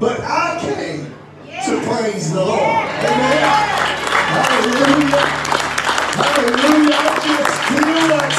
But I came to praise the Lord. Amen. Hallelujah. Hallelujah. I just feel like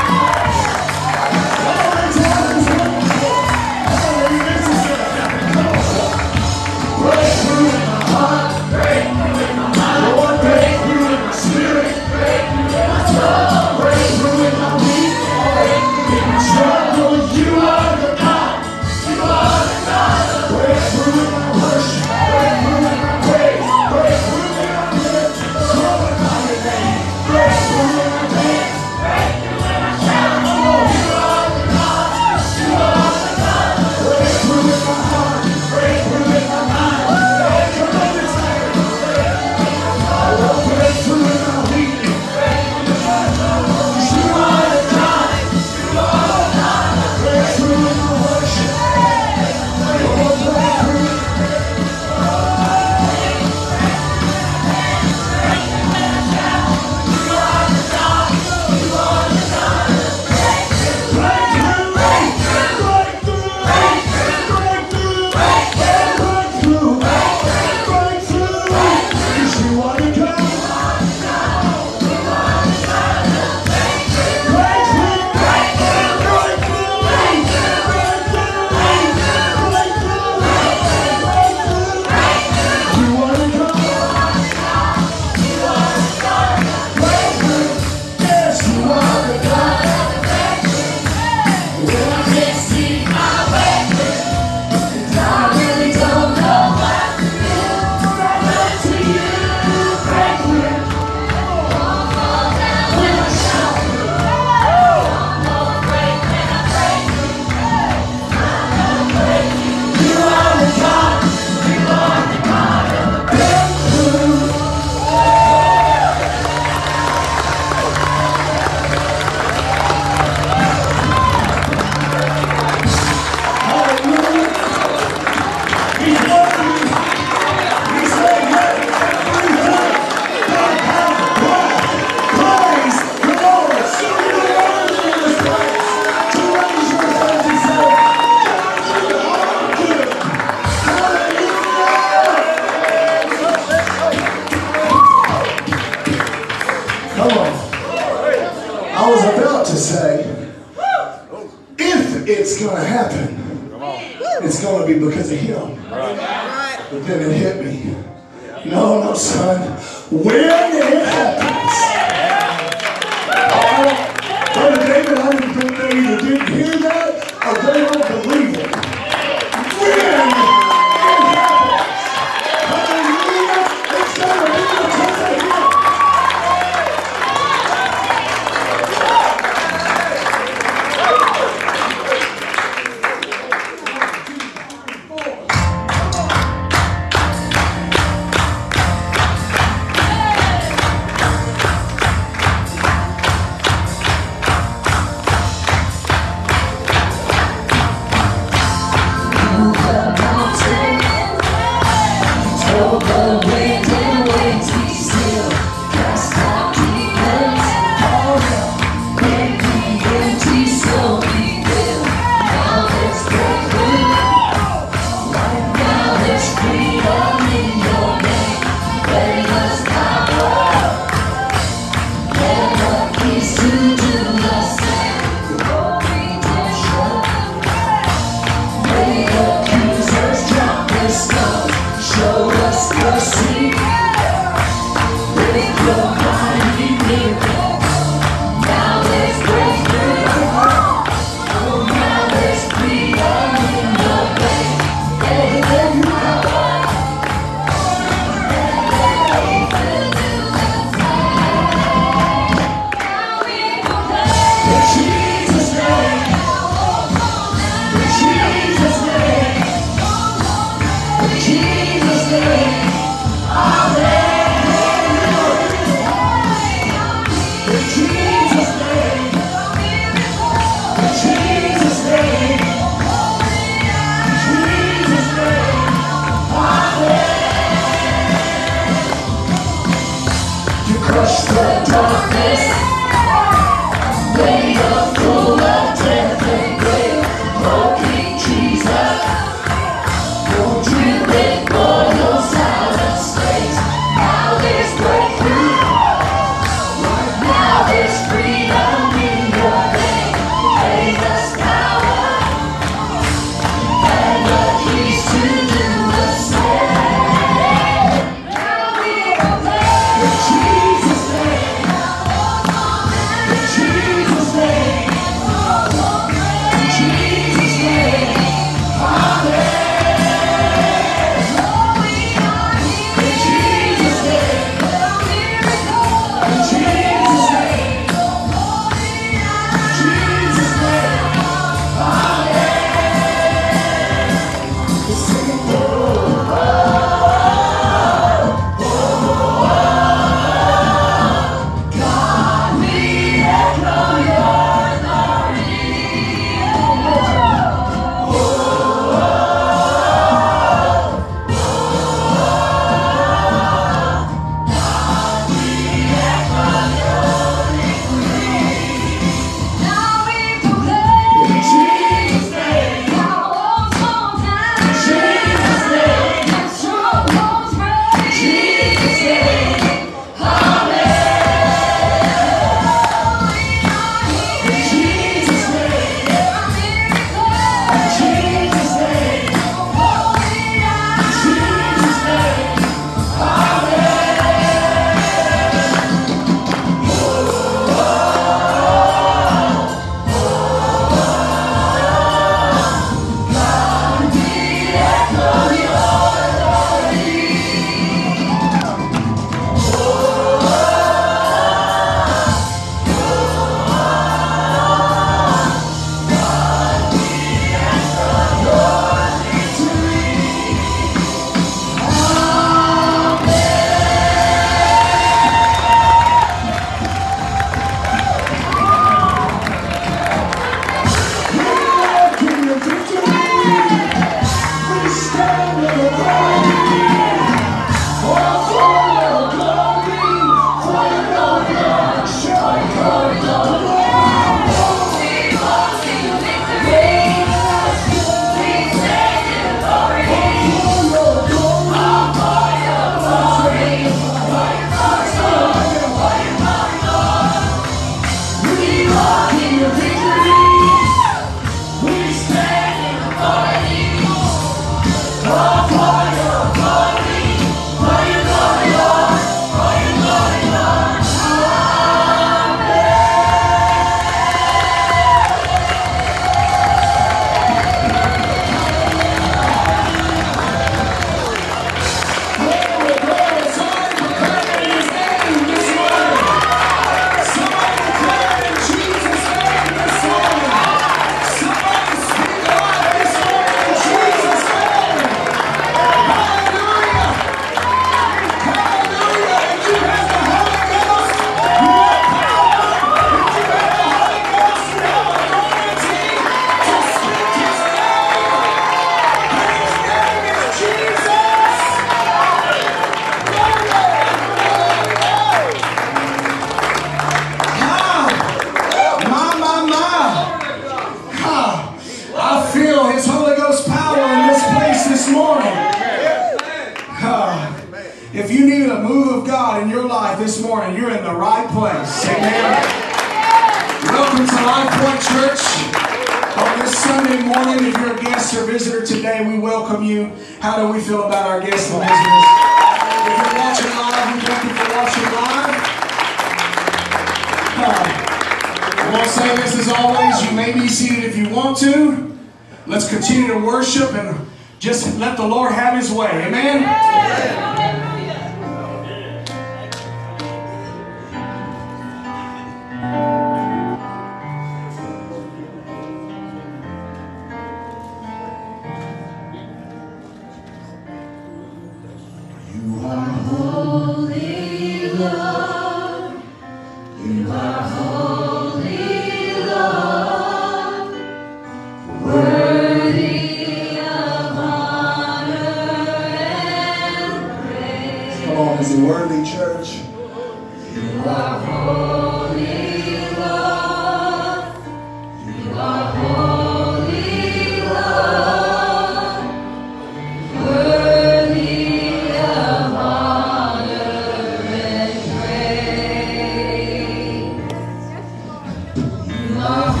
You are holy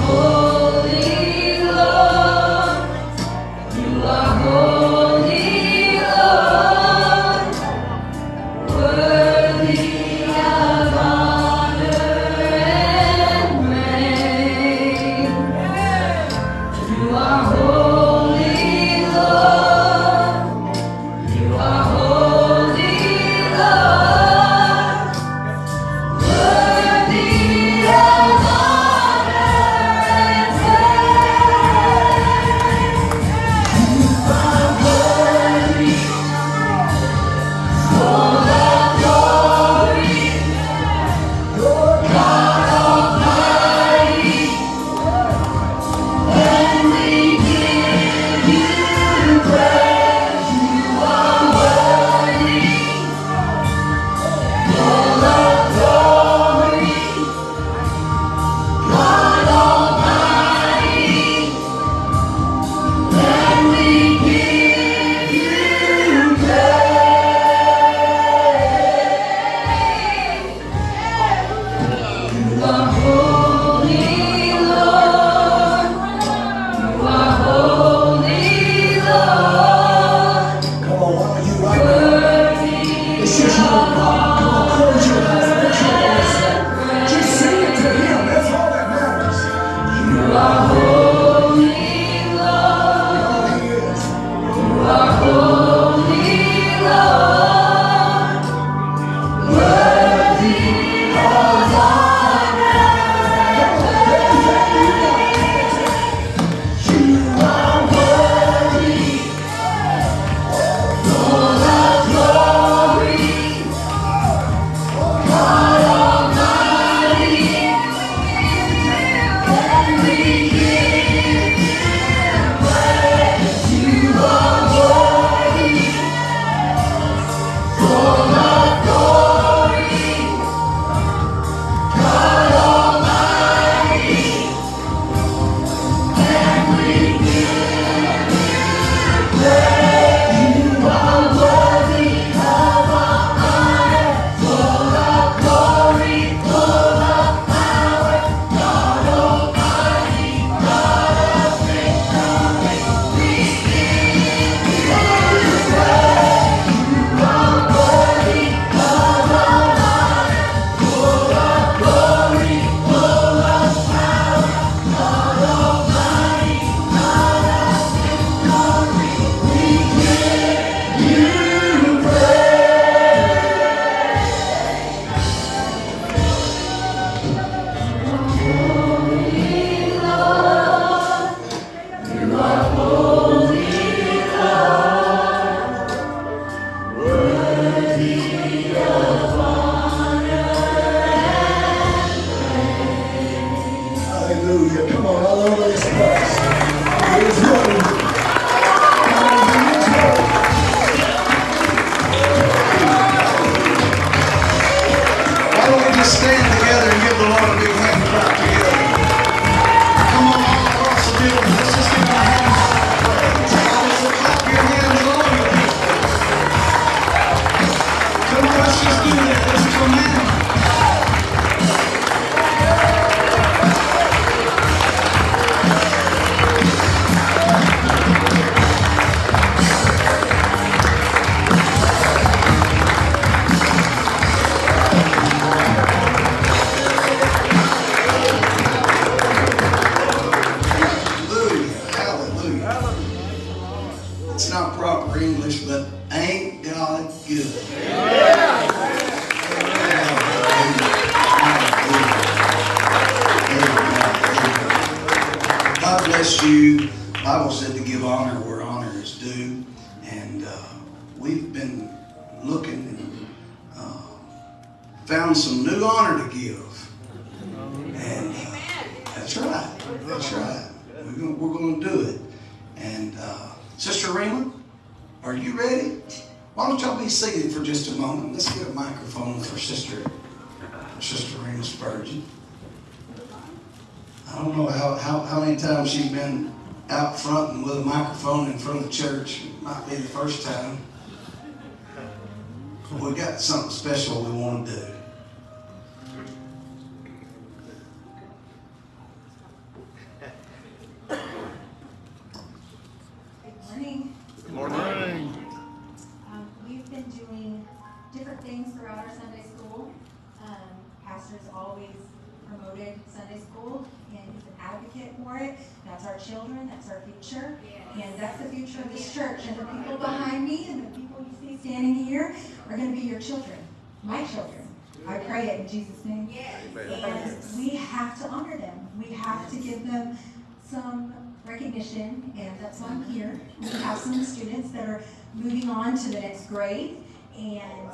moving on to the next grade, and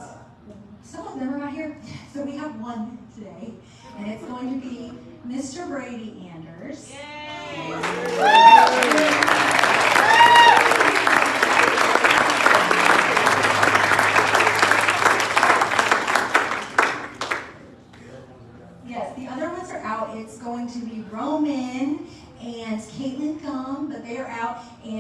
some of them are not here. So we have one today, and it's going to be Mr. Brady Anders. Yes, the other ones are out. It's going to be Roman and Caitlyn come but they're out and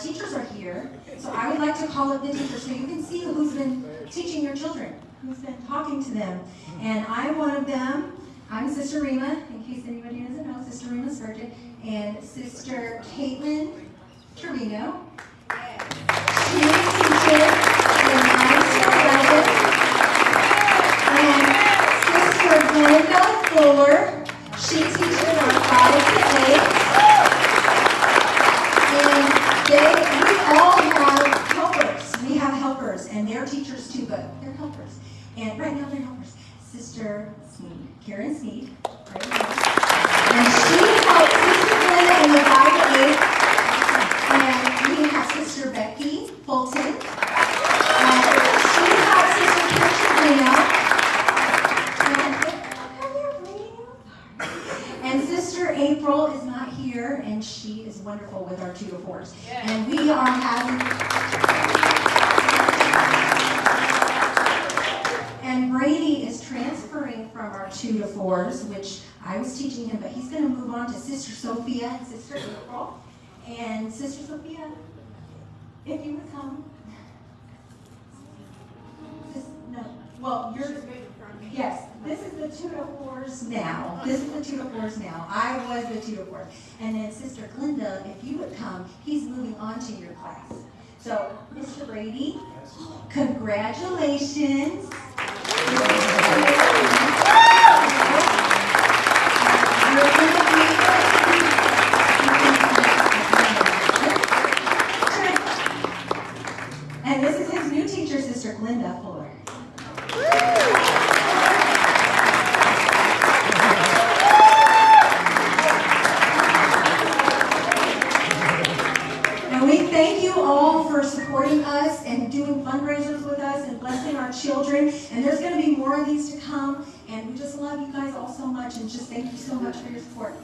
teachers are here. So I would like to call up the teachers so you can see who's been teaching your children, who's been talking to them. And I'm one of them. I'm Sister Rima, in case anybody doesn't know, Sister Rima Spurgeon, and Sister Caitlin teacher And right now helpers. Sister Sneed, Karen Sneed. And she helps Sister Glenda in the five to. And we have Sister Becky Fulton. And she helps Sister Katrina. And Sister April is not here, and she is wonderful with our two to fours. And we are having. And Brady is transferring from our two to fours, which I was teaching him, but he's going to move on to Sister Sophia and Sister April. And Sister Sophia, if you would come. Just, no, well, you're. Yes, this is the two to fours now. This is the two to fours now. I was the two to fours. And then Sister Glenda, if you would come, he's moving on to your class. So, Mr. Brady, congratulations. Uh! All so much and just thank you so much for your support.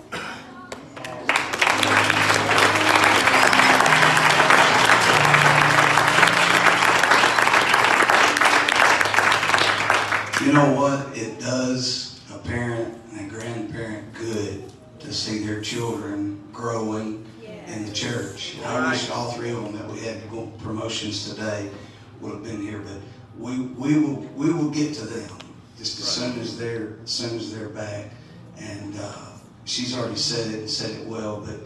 You know what? It does a parent and a grandparent good to see their children growing in the church. I wish all three of them that we had promotions today would have been here, but we, we will we will get to them just as soon as they're as soon as they're back. And uh, she's already said it and said it well, but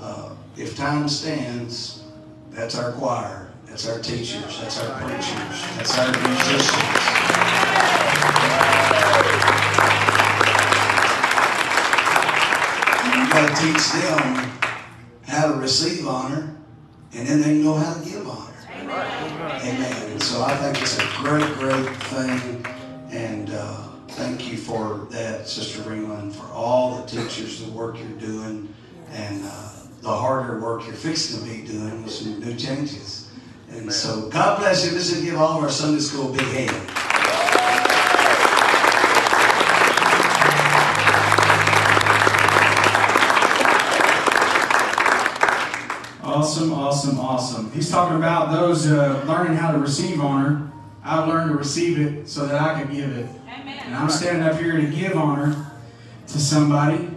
uh, if time stands, that's our choir, that's our teachers, that's our preachers, that's our musicians. You gotta teach them how to receive honor, and then they know how to give honor. Amen. And so I think it's a great, great thing, and uh, thank you for that, Sister Ringland, for all the teachers, the work you're doing, and uh, the harder work you're fixing to be doing with some new changes. And so God bless you. Let's give all of our Sunday school a big hand. Awesome, awesome, awesome. He's talking about those uh, learning how to receive honor. I learned to receive it so that I could give it. And I'm standing up here to give honor to somebody.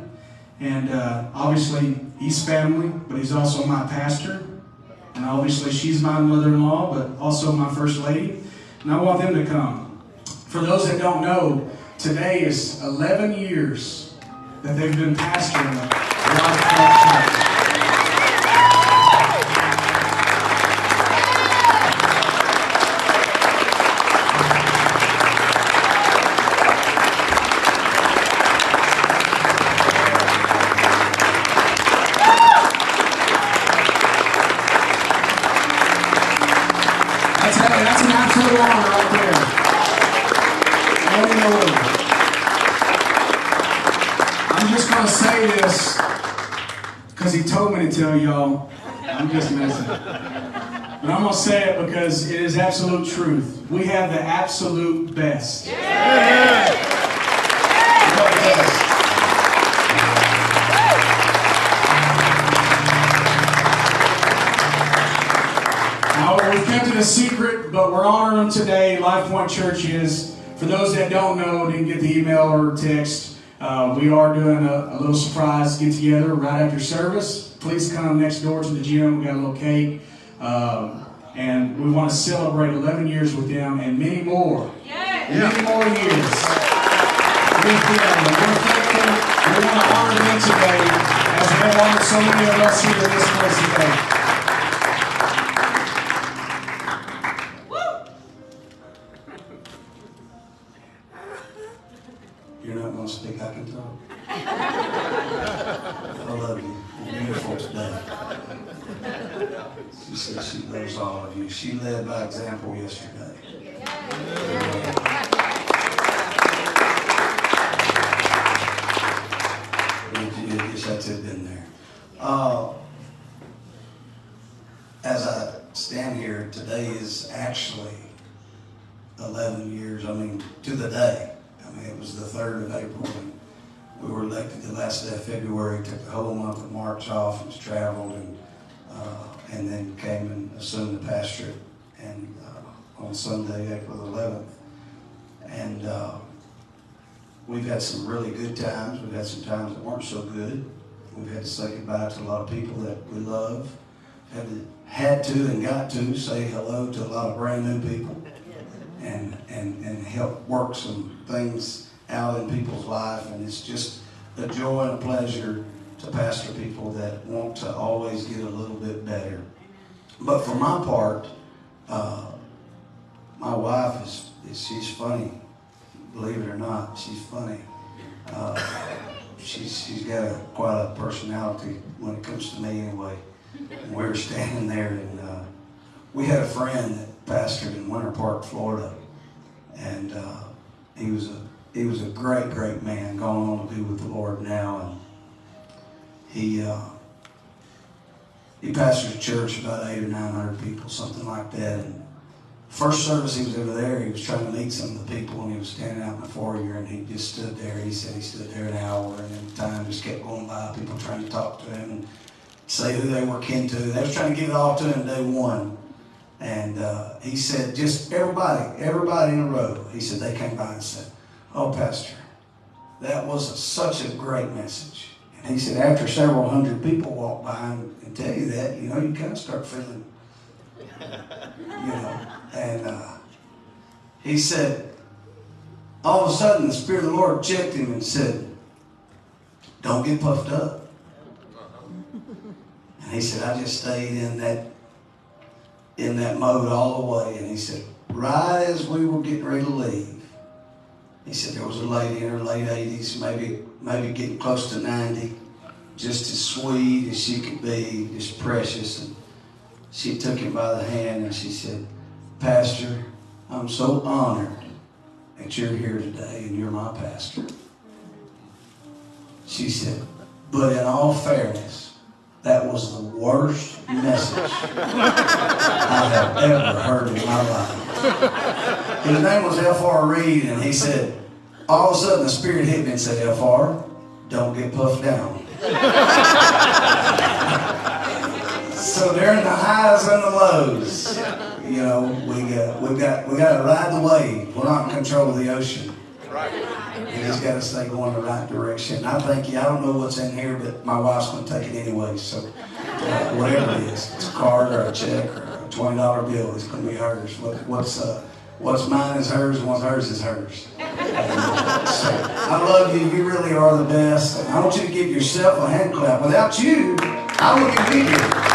And uh, obviously, he's family, but he's also my pastor. And obviously, she's my mother in law, but also my first lady. And I want them to come. For those that don't know, today is 11 years that they've been pastoring Life Pointe Church. Because it is absolute truth. We have the absolute best. Yeah. Now, we've kept it a secret, but we're honoring them today. Life Pointe Church is. For those that don't know, didn't get the email or text, uh, we are doing a, a little surprise get together right after service. Please come next door to the gym. We got a little cake. Um, and we want to celebrate 11 years with them and many more. Many more years. With them. And We're thankful. We want to honor them today as we have honored so many of us here in this place today. Sunday, April 11th. And, uh, we've had some really good times, we've had some times that weren't so good. We've had to say goodbye to a lot of people that we love, had to, had to and got to say hello to a lot of brand new people and, and, and help work some things out in people's life. And it's just a joy and a pleasure to pastor people that want to always get a little bit better. But for my part, uh, my wife is, is she's funny, believe it or not, she's funny. Uh, she's, she's got a, quite a personality when it comes to me anyway. And we were standing there and uh, we had a friend that pastored in Winter Park, Florida, and uh, he was a he was a great, great man, going on to be with the Lord now, and he uh, he pastored a church about eight or nine hundred people, something like that. And first service he was over there, he was trying to meet some of the people, and he was standing out in the foyer, and he just stood there. He said he stood there an hour, and then time just kept going by, people trying to talk to him and say who they were kin to. They was trying to get it all to him day one. And uh, he said, just everybody, everybody in a row, he said, they came by and said, oh, Pastor, that was a, such a great message. And he said, after several hundred people walk by and, and tell you that, you know, you kind of start feeling, you know. And uh, he said, all of a sudden, the Spirit of the Lord checked him and said, don't get puffed up. And he said, I just stayed in that in that mode all the way. And he said, right as we were getting ready to leave, he said there was a lady in her late 80s, maybe maybe getting close to 90, just as sweet as she could be, just precious. And she took him by the hand and she said, Pastor, I'm so honored that you're here today and you're my pastor. She said, but in all fairness, That was the worst message I have ever heard in my life. His name was F.R. Reed, and he said, all of a sudden the Spirit hit me and said, F.R., don't get puffed down. So during the highs and the lows, you know, we got we got we got to ride the wave. We're not in control of the ocean. We just got to stay going the right direction. I think yeah, I don't know what's in here, but my wife's gonna take it anyway. So uh, whatever it is, it's a card or a check or a twenty dollar bill, it's gonna be hers. What, what's uh, what's mine is hers, and what's hers is hers. So, I love you. You really are the best. And I want you to give yourself a hand clap. Without you, I wouldn't be here.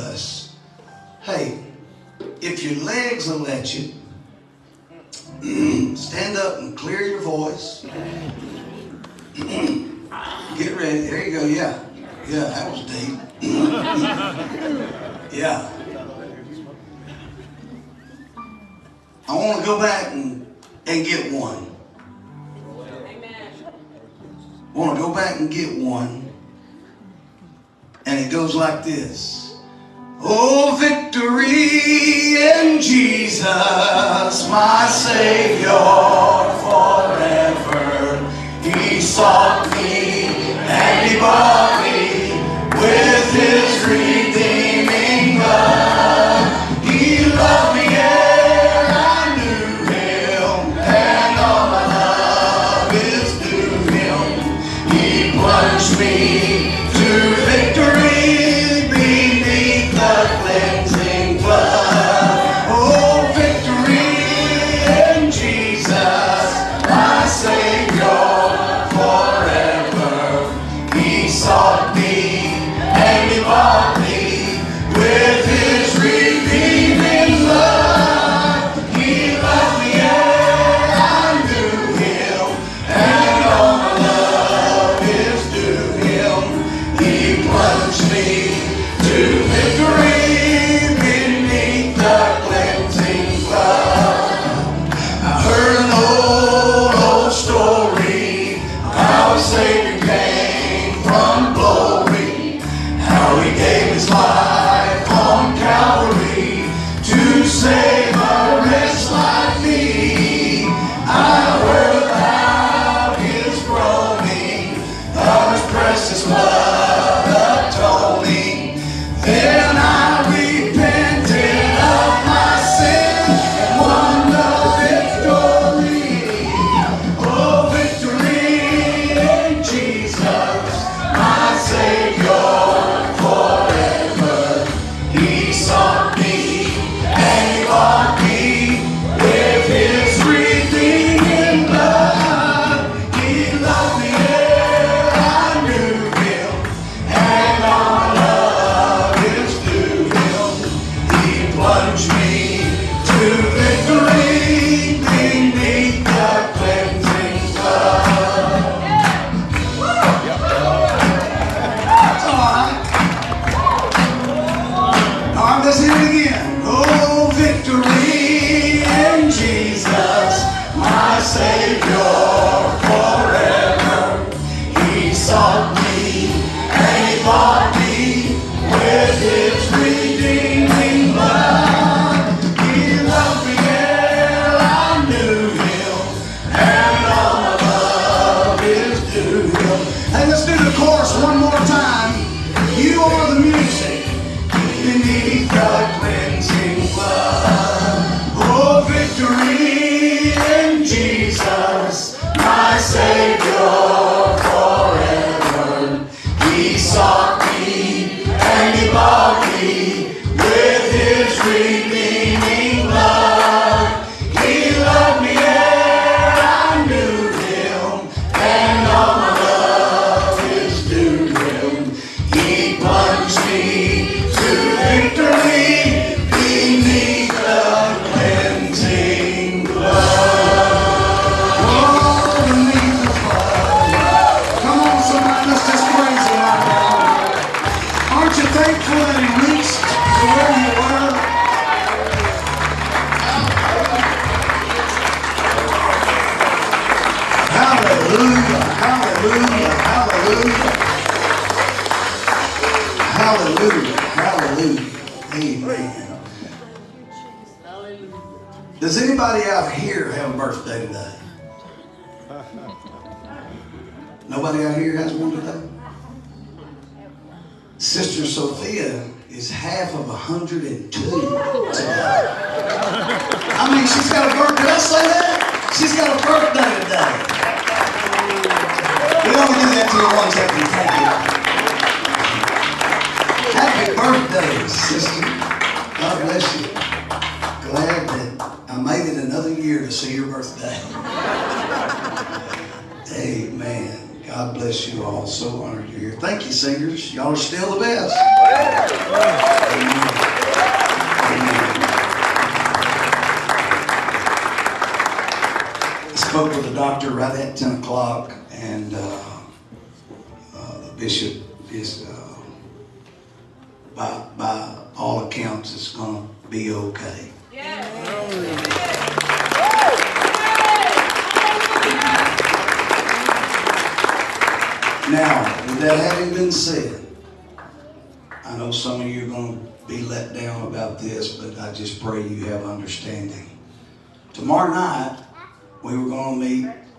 us, hey, if your legs will let you, stand up and clear your voice. Get ready. There you go. Yeah. Yeah, that was deep. yeah. I want to go back and, and get one. I want to go back and get one. And it goes like this. Oh, victory in Jesus, my Savior forever. He sought me and he bought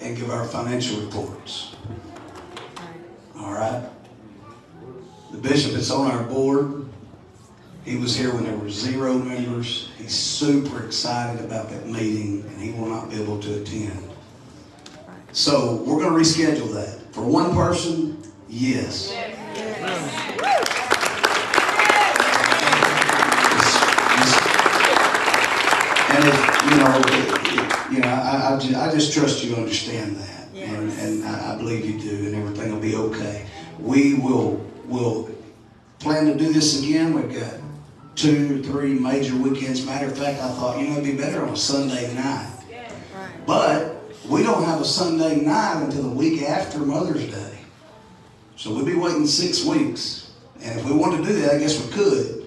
and give our financial reports. All right? The bishop is on our board. He was here when there were zero members. He's super excited about that meeting, and he will not be able to attend. So we're going to reschedule that. For one person, yes. And I, I, ju- I just trust you understand that. And, and I, I believe you do, and everything will be okay. We will, will plan to do this again. We've got two, three major weekends. Matter of fact, I thought, you know, it'd be better on a Sunday night. But we don't have a Sunday night until the week after Mother's Day. So we'll be waiting six weeks. And if we want to do that, I guess we could.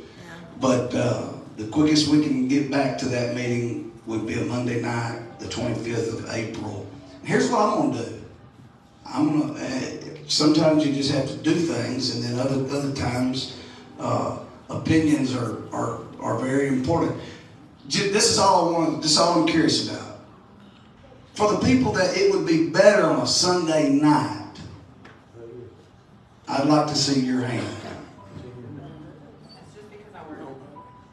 But uh, the quickest we can get back to that meeting would be a Monday night, the 25th of April. Here's what I'm to do. I'm gonna, uh, sometimes you just have to do things, and then other, other times uh, opinions are, are, are very important. This is all I want, this is all I'm curious about for the people that it would be better on a Sunday night, I'd like to see your hand.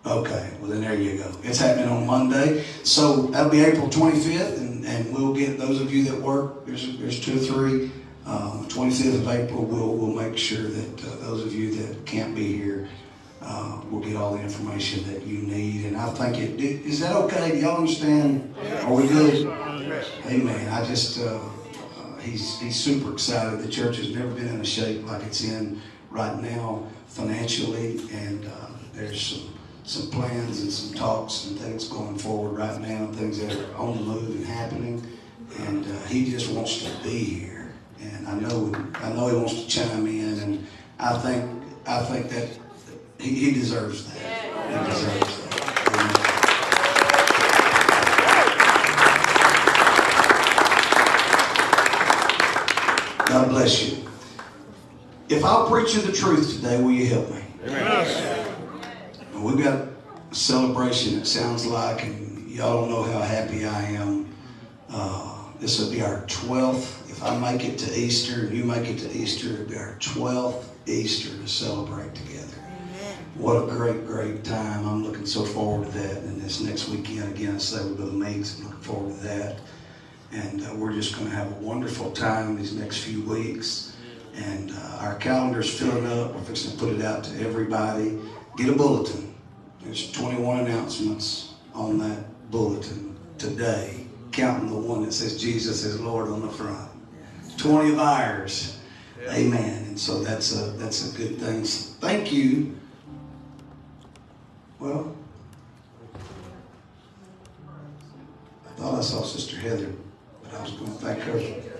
Okay, well then there you go. It's happening on Monday. So that'll be April 25th, and, and we'll get those of you that work, there's, there's two or three. Um, 25th of April, we'll, we'll make sure that uh, those of you that can't be here, uh, we'll get all the information that you need. And I think it, is that okay? Do y'all understand? Are we good? Amen. I just, uh, uh, he's, he's super excited. The church has never been in a shape like it's in right now financially. And uh, there's some, some plans and some talks and things going forward right now, and things that are on the move and happening. And uh, he just wants to be here. And I know, I know he wants to chime in. And I think, I think that he, he deserves that. He deserves that. God bless you. If I'll preach you the truth today, will you help me? We've got a celebration, it sounds like, and y'all don't know how happy I am. Uh, this will be our 12th. If I make it to Easter and you make it to Easter, it'll be our 12th Easter to celebrate together. What a great, great time. I'm looking so forward to that. And this next weekend, again, I say with Brother Meeks, I'm looking forward to that. And uh, we're just going to have a wonderful time these next few weeks. And uh, our calendar's filling up. We're fixing to put it out to everybody. Get a bulletin. There's 21 announcements on that bulletin today, counting the one that says Jesus is Lord on the front. 20 of ours. Amen. And so that's a that's a good thing. So thank you. Well, I thought I saw Sister Heather, but I was going to thank her.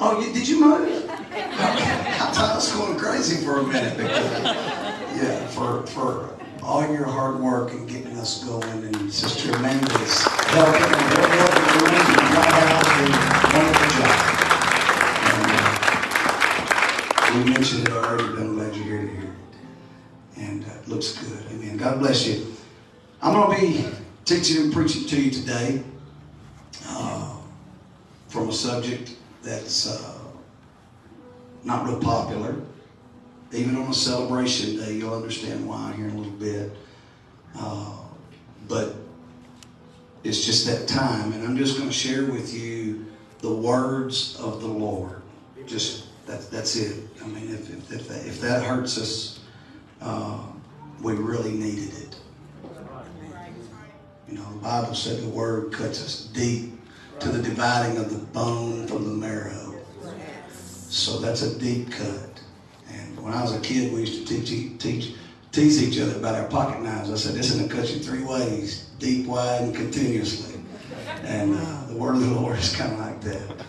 Oh, you, did you move? I thought I was going crazy for a minute because, yeah, for for all your hard work and getting us going, and and her helping doing in wonderful job. Uh, we mentioned it already, I'm glad you're here to hear it. And uh, it looks good. Amen. God bless you. I'm going to be teaching and preaching to you today uh, from a subject that's uh, not real popular. Even on a celebration day, you'll understand why here in a little bit. Uh, but it's just that time, and I'm just going to share with you the words of the Lord. Just that, that's it. I mean, if, if, if, that, if that hurts us, uh, we really needed it. You know, the Bible said the word cuts us deep to the dividing of the bone from the marrow. So that's a deep cut. When I was a kid, we used to teach, teach, tease each other about our pocket knives. I said, this to cut you three ways, deep, wide, and continuously. And uh, the word of the Lord is kind of like that.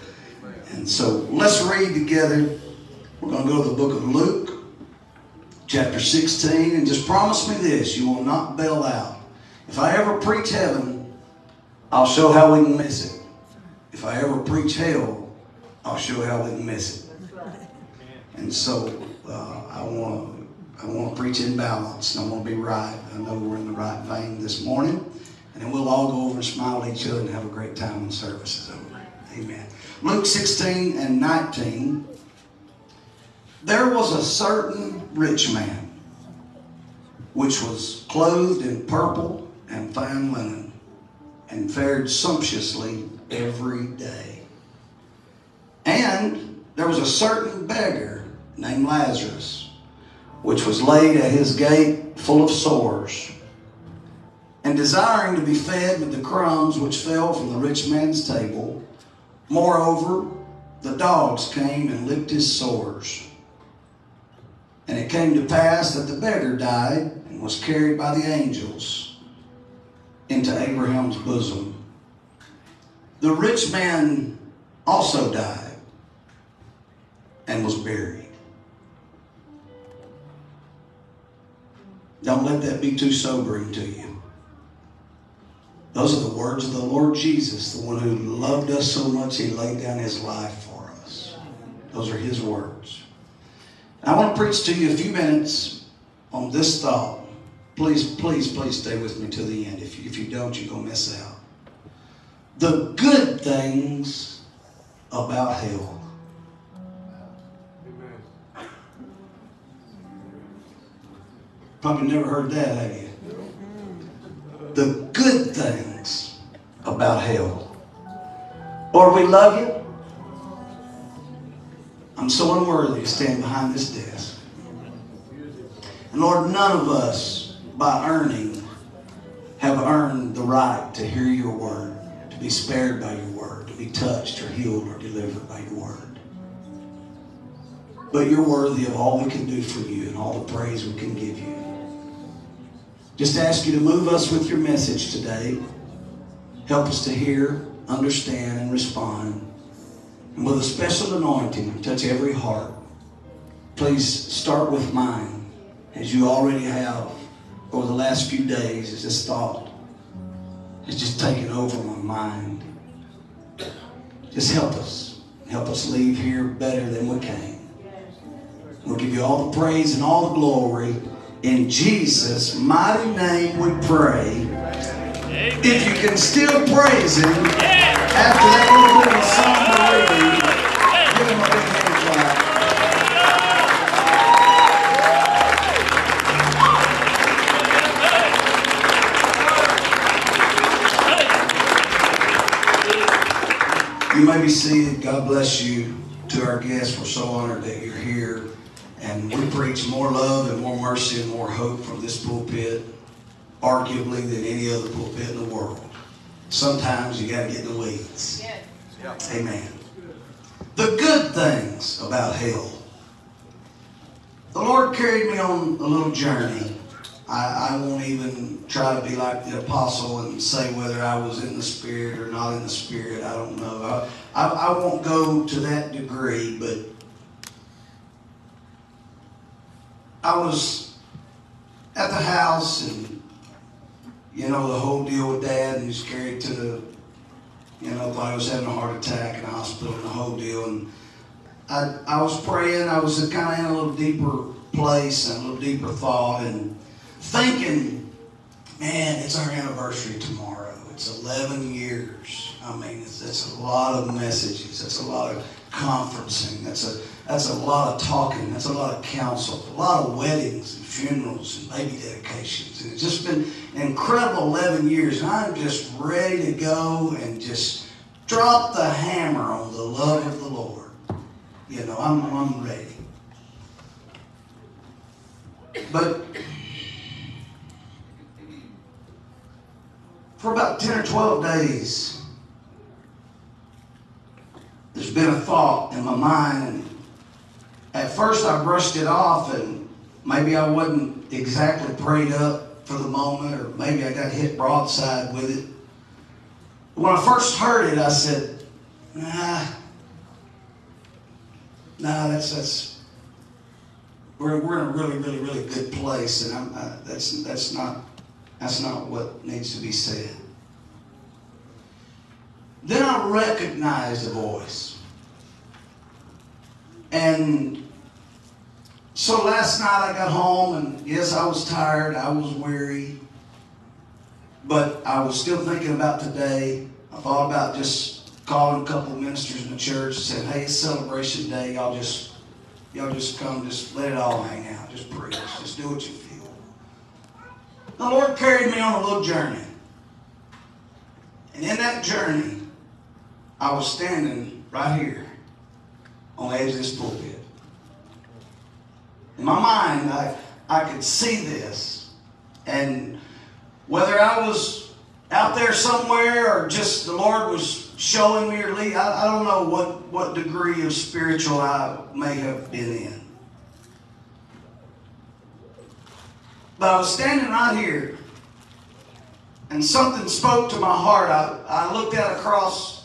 And so let's read together. We're going to go to the book of Luke, chapter 16, and just promise me this you will not bail out. If I ever preach heaven, I'll show how we can miss it. If I ever preach hell, I'll show how we can miss it. And so uh, I want to I want to preach in balance. And I want to be right. I know we're in the right vein this morning. And then we'll all go over and smile at each other and have a great time when service is over. Amen. Luke 16 and 19. There was a certain rich man which was clothed in purple and fine linen and fared sumptuously every day. And there was a certain beggar named Lazarus, which was laid at his gate full of sores, and desiring to be fed with the crumbs which fell from the rich man's table. Moreover, the dogs came and licked his sores. And it came to pass that the beggar died and was carried by the angels into Abraham's bosom. The rich man also died and was buried. Don't let that be too sobering to you. Those are the words of the Lord Jesus, the one who loved us so much he laid down his life for us. Those are his words. I want to preach to you a few minutes on this thought. Please, please, please stay with me till the end. If you, if you don't, you're going to miss out. The good things about hell. Probably never heard that, have you? The good things about hell. Lord, we love you. I'm so unworthy to stand behind this desk. And Lord, none of us, by earning, have earned the right to hear your word, to be spared by your word, to be touched or healed or delivered by your word. But you're worthy of all we can do for you and all the praise we can give you. Just ask you to move us with your message today. Help us to hear, understand, and respond. And with a special anointing, touch every heart. Please start with mine, as you already have over the last few days, as this thought has just taken over my mind. Just help us. Help us leave here better than we came. We'll give you all the praise and all the glory. In Jesus' mighty name we pray. If you can still praise Him after that little bit of reading, give Him a big hand clap. You may be seated. God bless you. To our guests, we're so honored that you're here. And we preach more love and more mercy and more hope from this pulpit, arguably, than any other pulpit in the world. Sometimes you got to get in the weeds. Amen. The good things about hell. The Lord carried me on a little journey. I, I won't even try to be like the apostle and say whether I was in the spirit or not in the spirit. I don't know. I, I, I won't go to that degree, but I was at the house and you know the whole deal with dad and he's carried to the you know thought he was having a heart attack in the hospital and the whole deal. And I I was praying I was kind of in a little deeper place and a little deeper thought and thinking man it's our anniversary tomorrow. It's 11 years. I mean it's a lot of messages. It's a lot of conferencing. That's a that's a lot of talking. That's a lot of counsel. A lot of weddings and funerals and baby dedications. And it's just been an incredible 11 years. And I'm just ready to go and just drop the hammer on the love of the Lord. You know, I'm, I'm ready. But for about 10 or 12 days, there's been a thought in my mind. At first, I brushed it off, and maybe I wasn't exactly prayed up for the moment, or maybe I got hit broadside with it. When I first heard it, I said, nah, nah, that's, that's, we're, we're in a really, really, really good place, and I'm, uh, that's, that's not, that's not what needs to be said. Then I recognized the voice. And so last night I got home, and yes, I was tired, I was weary, but I was still thinking about today. I thought about just calling a couple ministers in the church and saying, hey, it's celebration day. Y'all just, y'all just come, just let it all hang out. Just preach. Just do what you feel. The Lord carried me on a little journey. And in that journey, I was standing right here on the edge of this pulpit. In my mind, I, I could see this. And whether I was out there somewhere or just the Lord was showing me or I, I don't know what, what degree of spiritual I may have been in. But I was standing right here and something spoke to my heart. I, I looked out across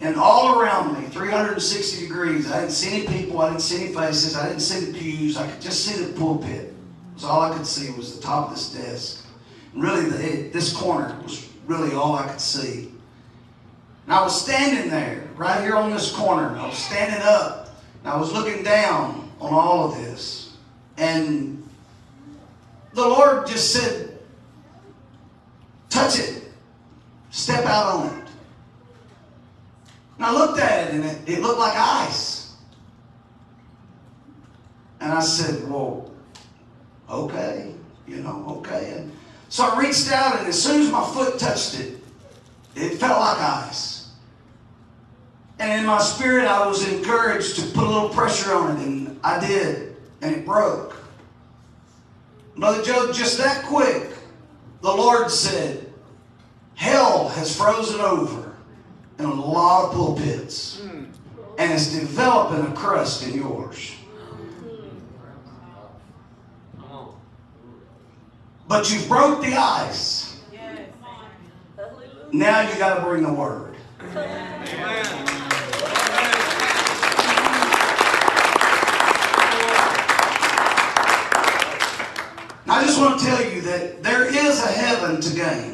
and all around me, 360 degrees, I didn't see any people, I didn't see any faces, I didn't see the pews, I could just see the pulpit. So all I could see was the top of this desk. And really, the, this corner was really all I could see. And I was standing there, right here on this corner. I was standing up, and I was looking down on all of this. And the Lord just said, touch it. Step out on it. And I looked at it and it, it looked like ice. And I said, well, okay, you know, okay. And so I reached out and as soon as my foot touched it, it felt like ice. And in my spirit, I was encouraged to put a little pressure on it, and I did, and it broke. Brother Joe, just that quick, the Lord said, Hell has frozen over in a lot of pulpits, and it's developing a crust in yours. But you broke the ice. Now you got to bring the word. I just want to tell you that there is a heaven to gain.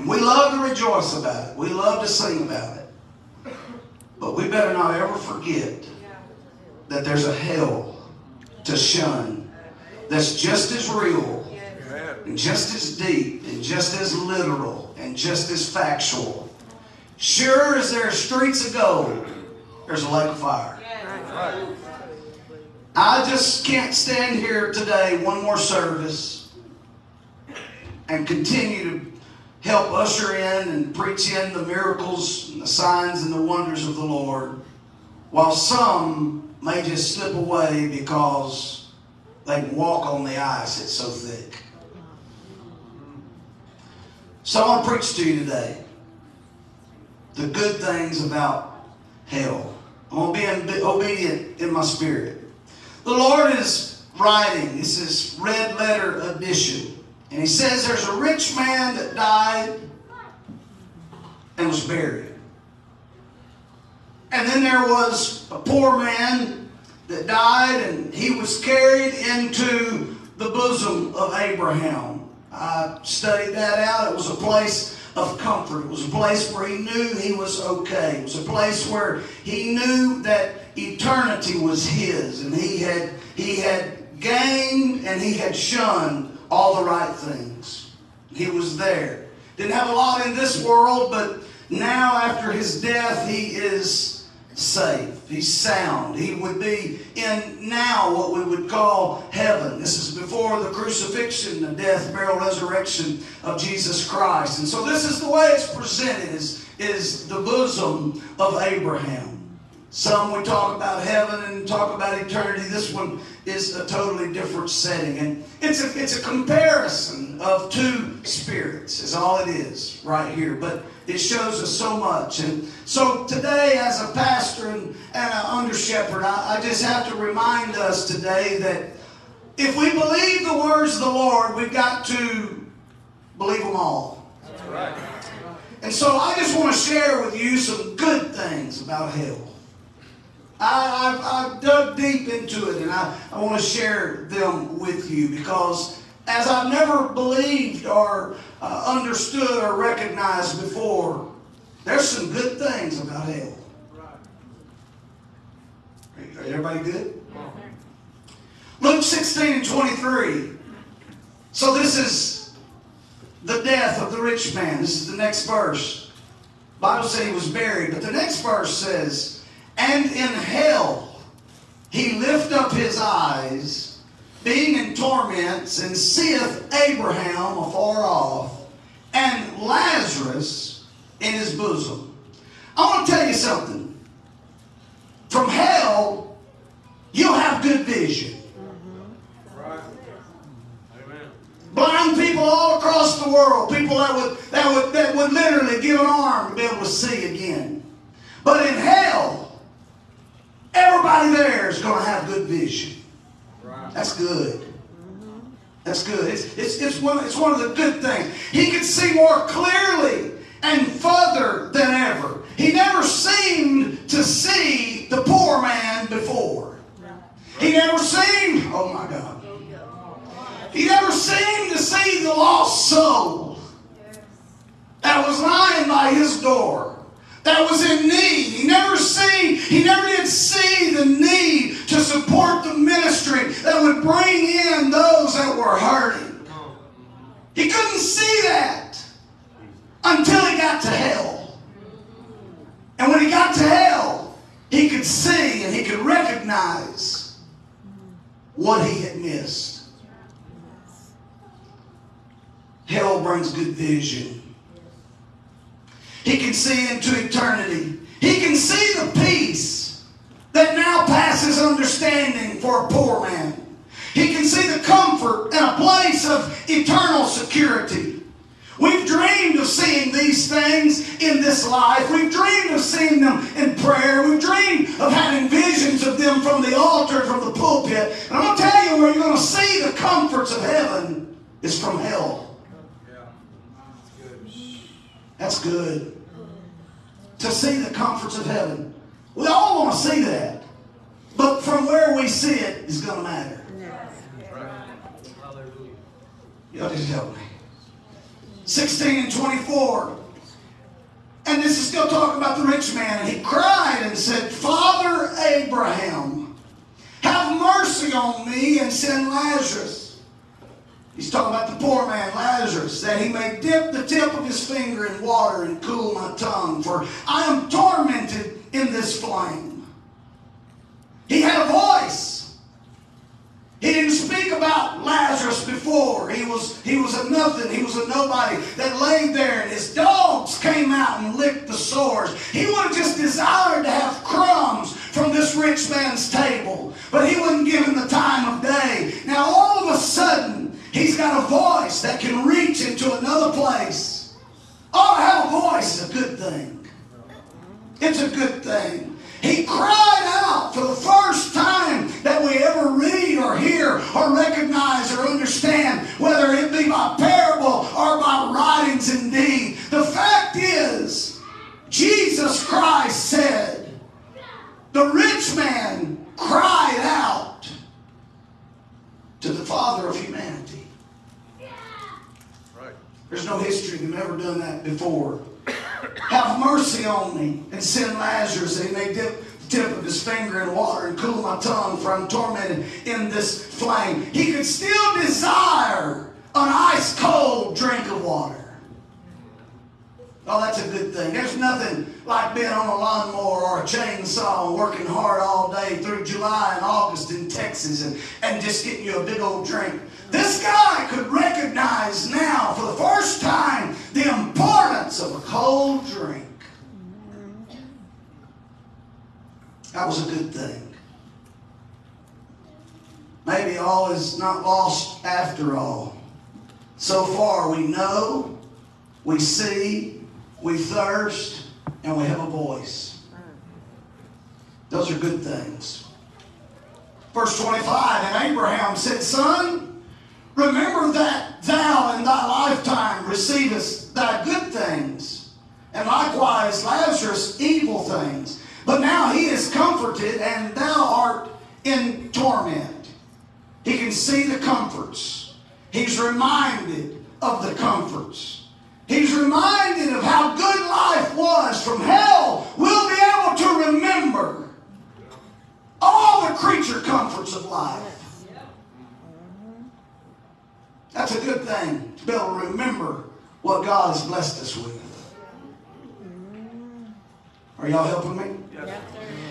And we love to rejoice about it. We love to sing about it. But we better not ever forget that there's a hell to shun that's just as real and just as deep and just as literal and just as factual. Sure as there are streets of gold, there's a lake of fire. I just can't stand here today, one more service, and continue to help usher in and preach in the miracles and the signs and the wonders of the Lord, while some may just slip away because they can walk on the ice, it's so thick. So I want to preach to you today the good things about hell. I want to be obedient in my spirit. The Lord is writing, this is red letter edition. And he says there's a rich man that died and was buried. And then there was a poor man that died and he was carried into the bosom of Abraham. I studied that out. It was a place of comfort. It was a place where he knew he was okay. It was a place where he knew that eternity was his and he had he had gained and he had shunned all the right things. He was there. Didn't have a lot in this world, but now after his death he is safe. He's sound. He would be in now what we would call heaven. This is before the crucifixion, the death, burial, resurrection of Jesus Christ. And so this is the way it's presented is, is the bosom of Abraham. Some we talk about heaven and talk about eternity. This one is a totally different setting. And it's a, it's a comparison of two spirits, is all it is right here. But it shows us so much. And so today, as a pastor and, and an under shepherd, I, I just have to remind us today that if we believe the words of the Lord, we've got to believe them all. And so I just want to share with you some good things about hell. I, I've, I've dug deep into it and I, I want to share them with you because as I've never believed or uh, understood or recognized before, there's some good things about hell. Are everybody good? Luke 16 and 23. So this is the death of the rich man. This is the next verse. Bible said he was buried, but the next verse says, And in hell he lift up his eyes, being in torments, and seeth Abraham afar off, and Lazarus in his bosom. I want to tell you something. From hell, you'll have good vision. Blind people all across the world, people that would, that would, that would literally give an arm to be able to see again. But in hell, everybody there is going to have good vision. That's good. That's good. It's, it's, it's, one, it's one of the good things. He could see more clearly and further than ever. He never seemed to see the poor man before. He never seemed, oh my God. He never seemed to see the lost soul that was lying by his door, that was in need. He never see, he never did see the need to support the ministry that would bring in those that were hurting. He couldn't see that until he got to hell. And when he got to hell, he could see and he could recognize what he had missed. Hell brings good vision. He can see into eternity. He can see the peace that now passes understanding for a poor man. He can see the comfort and a place of eternal security. We've dreamed of seeing these things in this life. We've dreamed of seeing them in prayer. We've dreamed of having visions of them from the altar, from the pulpit. And I'm going to tell you where you're going to see the comforts of heaven is from hell. That's good. To see the comforts of heaven. We all want to see that. But from where we see it is going to matter. Y'all just help me. 16 and 24. And this is still talking about the rich man. And he cried and said, Father Abraham, have mercy on me and send Lazarus. He's talking about the poor man, Lazarus, that he may dip the tip of his finger in water and cool my tongue, for I am tormented in this flame. He had a voice. He didn't speak about Lazarus before. He was, he was a nothing. He was a nobody that laid there and his dogs came out and licked the sores. He would have just desired to have crumbs from this rich man's table, but he wasn't given the time of day. Now all of a sudden, he's got a voice that can reach into another place. Oh, have a voice is a good thing. It's a good thing. He cried out for the first time that we ever read or hear or recognize or understand, whether it be by parable or by writings indeed. The fact is, Jesus Christ said, the rich man cried out to the Father of humanity. There's no history of him ever done that before. Have mercy on me and send Lazarus that he may dip the tip of his finger in water and cool my tongue, for I'm tormented in this flame. He could still desire an ice cold drink of water. Oh, that's a good thing. There's nothing like being on a lawnmower or a chainsaw and working hard all day through July and August in Texas and, and just getting you a big old drink. This guy could recognize now, for the first time, the importance of a cold drink. That was a good thing. Maybe all is not lost after all. So far, we know, we see, we thirst, and we have a voice. Those are good things. Verse 25, and Abraham said, Son, remember that thou in thy lifetime receivest thy good things, and likewise Lazarus evil things. But now he is comforted, and thou art in torment. He can see the comforts. He's reminded of the comforts. He's reminded of how good life was from hell. We'll be able to remember all the creature comforts of life. That's a good thing to be able to remember what God has blessed us with. Are y'all helping me?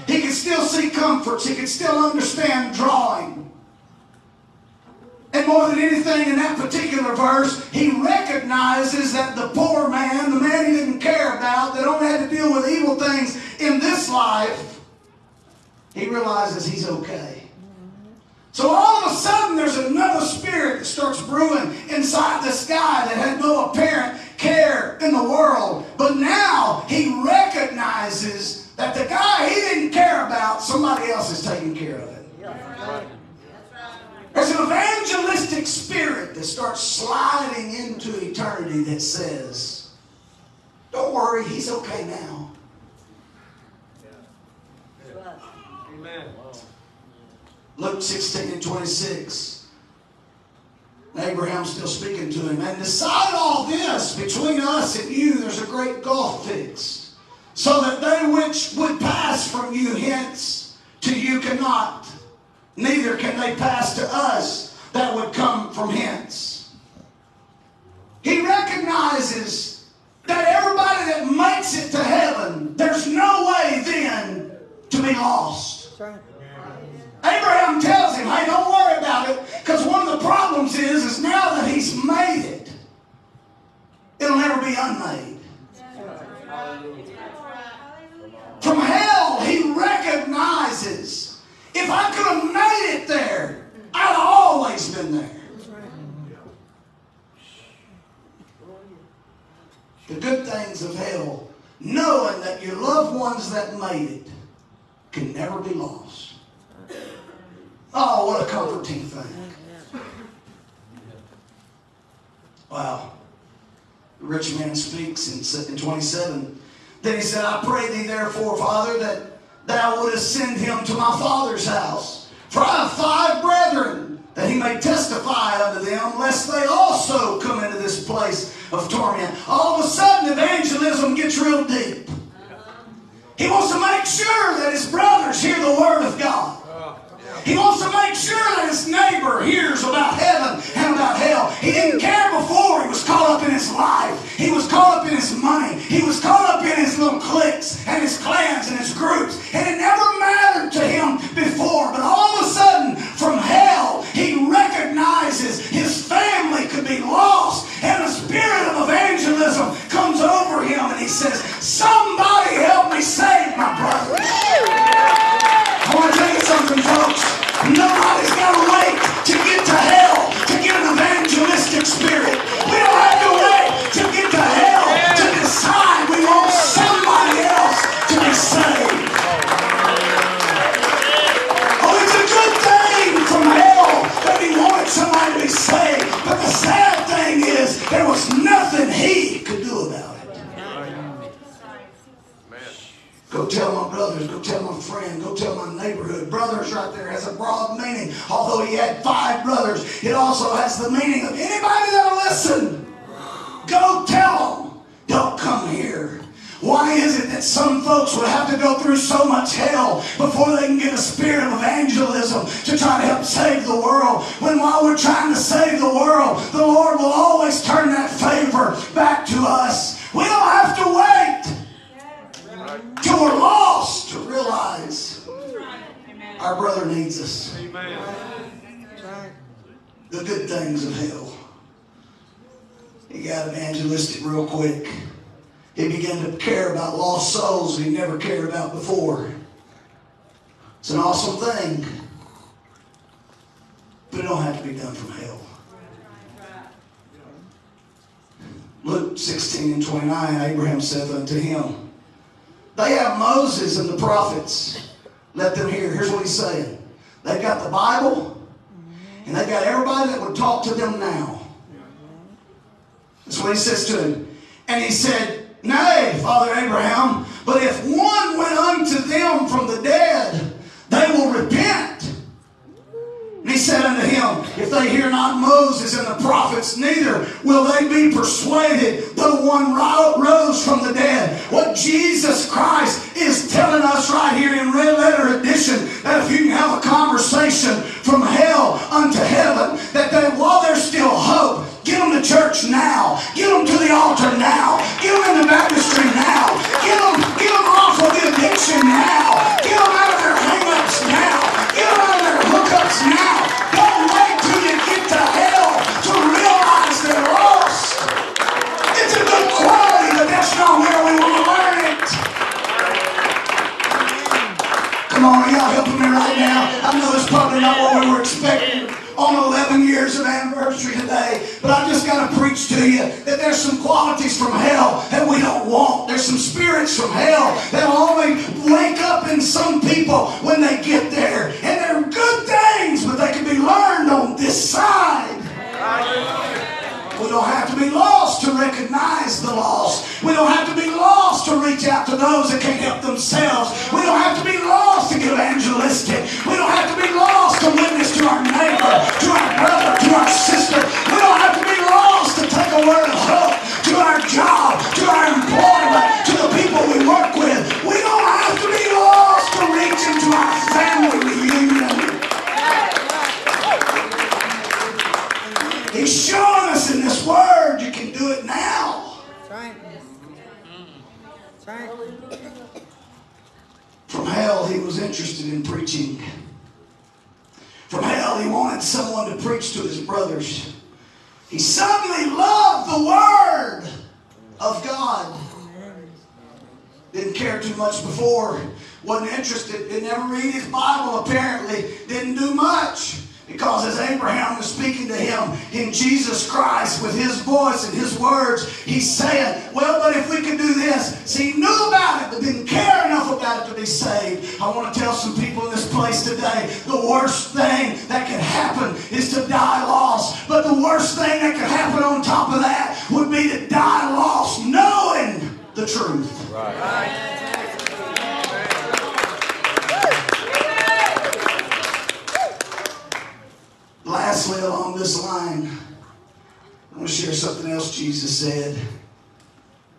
He can still see comforts. He can still understand drawing. And more than anything in that particular verse, he recognizes that the poor man, the man he didn't care about, that only had to deal with evil things in this life, he realizes he's okay. So all of a sudden, there's another spirit that starts brewing inside this guy that had no apparent care in the world. But now he recognizes that the guy he didn't care about, somebody else is taking care of it. There's an evangelistic spirit that starts sliding into eternity that says, Don't worry, he's okay now. Luke 16 and 26. Abraham's still speaking to him. And decide all this between us and you, there's a great gulf fixed, so that they which would pass from you hence to you cannot, neither can they pass to us that would come from hence. He recognizes that everybody that makes it to heaven, there's no way then to be lost. Abraham tells him, hey, don't worry about it, because one of the problems is, is now that he's made it, it'll never be unmade. From hell, he recognizes, if I could have made it there, I'd always been there. The good things of hell, knowing that your loved ones that made it can never be lost. Oh, what a comforting thing. Wow. The rich man speaks in, in 27. Then he said, I pray thee therefore, Father, that thou wouldest send him to my father's house. For I have five brethren, that he may testify unto them, lest they also come into this place of torment. All of a sudden, evangelism gets real deep. He wants to make sure that his brothers hear the word of God. He wants to make sure that his neighbor hears about heaven and about hell. He didn't care before he was caught up in his life. He was caught up in his money. He was caught up Come on, y'all helping me right now? I know it's probably not what we were expecting on 11 years of anniversary today, but I just got to preach to you that there's some qualities from hell that we don't want. There's some spirits from hell that'll only wake up in some people when they get there. And they're good things, but they can be learned on this side. We don't have to be lost to recognize the lost. We don't have to be lost to reach out to those that can't help themselves. We don't have to be lost to get evangelistic. We don't have to be lost to witness to our neighbor, to our brother, to our sister. We don't have to be lost to take a word of hope to our job, to our employment, to the people we work with. We don't have to be lost to reach into our family reunion. He's showing us word you can do it now. That's right. That's right. From hell, he was interested in preaching. From hell, he wanted someone to preach to his brothers. He suddenly loved the word of God. Didn't care too much before. Wasn't interested. Didn't ever read his Bible, apparently. Didn't do much. Because as Abraham was speaking to him in Jesus Christ with his voice and his words, he's saying, Well, but if we could do this. See, he knew about it, but didn't care enough about it to be saved. I want to tell some people in this place today the worst thing that could happen is to die lost. But the worst thing that could happen on top of that would be to die lost knowing the truth. Lastly, along this line, I want to share something else Jesus said.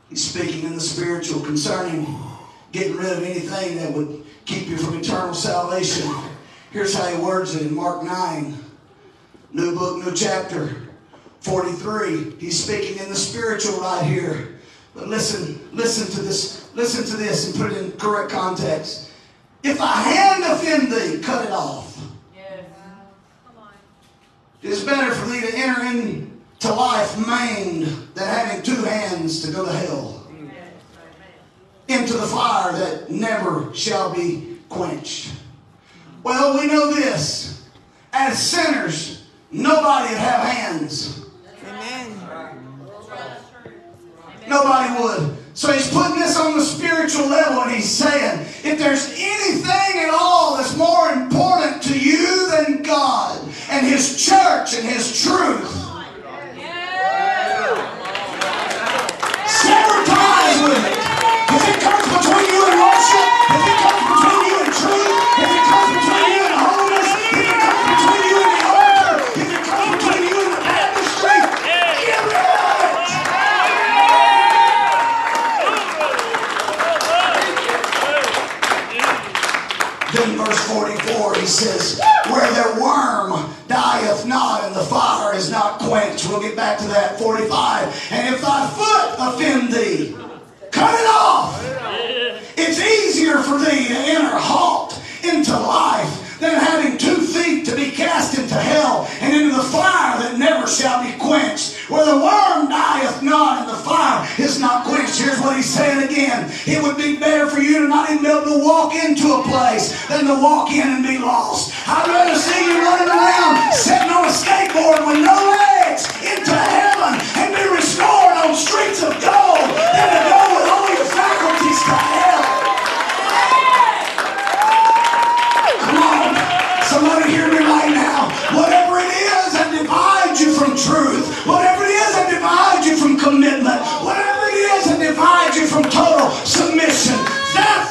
He's speaking in the spiritual concerning getting rid of anything that would keep you from eternal salvation. Here's how he words it in Mark 9, new book, new chapter, 43. He's speaking in the spiritual right here. But listen, listen to this, listen to this and put it in correct context. If a hand offend thee, cut it off. It is better for thee to enter into life maimed than having two hands to go to hell. Into the fire that never shall be quenched. Well, we know this. As sinners, nobody would have hands. Amen. Nobody would. So he's putting this on the spiritual level and he's saying, if there's anything at all that's more important to you than God his church and his truth, We'll get back to that. 45. And if thy foot offend thee, cut it off. It's easier for thee to enter halt into life than having two feet to be cast into hell and into the fire that never shall be quenched. Where the worm dieth not and the fire is not quenched. Here's what he's saying again. It would be better for you to not even be able to walk into a place than to walk in and be lost. I'd rather see you running around sitting on a skateboard with no legs into heaven and be restored on streets of gold than to go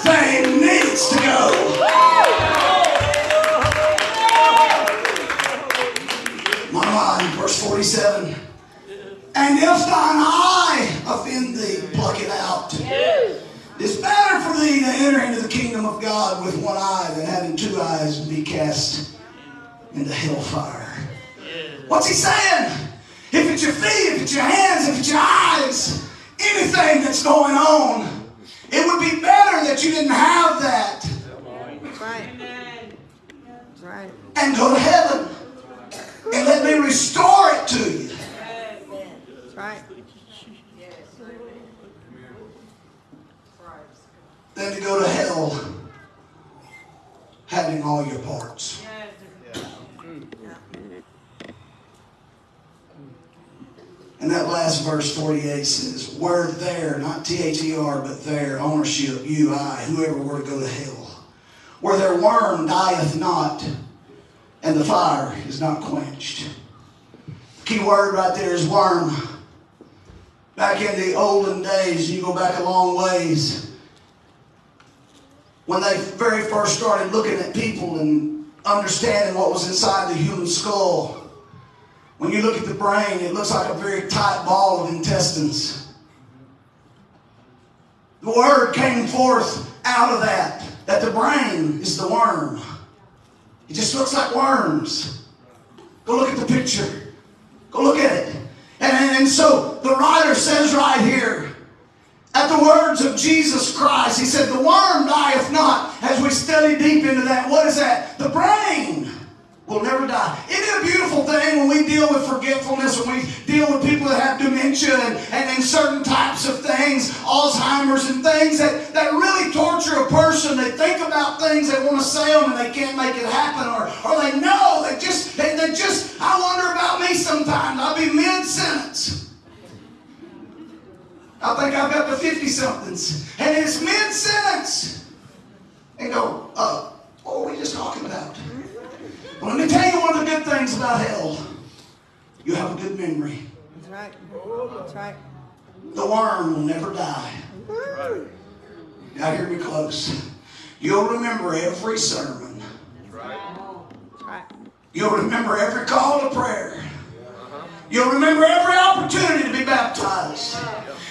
thing needs to go. My mind, verse 47. And if thine eye offend thee, pluck it out. It's better for thee to enter into the kingdom of God with one eye than having two eyes and be cast into hellfire. What's he saying? If it's your feet, if it's your hands, if it's your eyes, anything that's going on, it would be better that you didn't have that right. Right. and go to heaven and let me restore it to you. That's right. than to go to hell having all your parts. And that last verse 48 says, Where there, not T H E R, but there, ownership, you, I, whoever were to go to hell, where their worm dieth not, and the fire is not quenched. Key word right there is worm. Back in the olden days, you go back a long ways, when they very first started looking at people and understanding what was inside the human skull, when you look at the brain, it looks like a very tight ball of intestines. The word came forth out of that, that the brain is the worm. It just looks like worms. Go look at the picture. Go look at it. And, and, and so the writer says right here, at the words of Jesus Christ, he said, The worm dieth not. As we study deep into that, what is that? The brain will never die. Isn't it a beautiful thing when we deal with forgetfulness, when we deal with people that have dementia and, and, and certain types of things, Alzheimer's and things that, that really torture a person. They think about things, they want to say them, and they can't make it happen, or, or they know, they just, they, they just, I wonder about me sometimes. I'll be mid-sentence. I think I've got the 50 somethings. And it's mid sentence. And go, uh, what were we just talking about? Well, let me tell you one of the good things about hell. You have a good memory. That's right. That's right. The worm will never die. Now hear me close. You'll remember every sermon. That's right. You'll remember every call to prayer. You'll remember every opportunity to be baptized.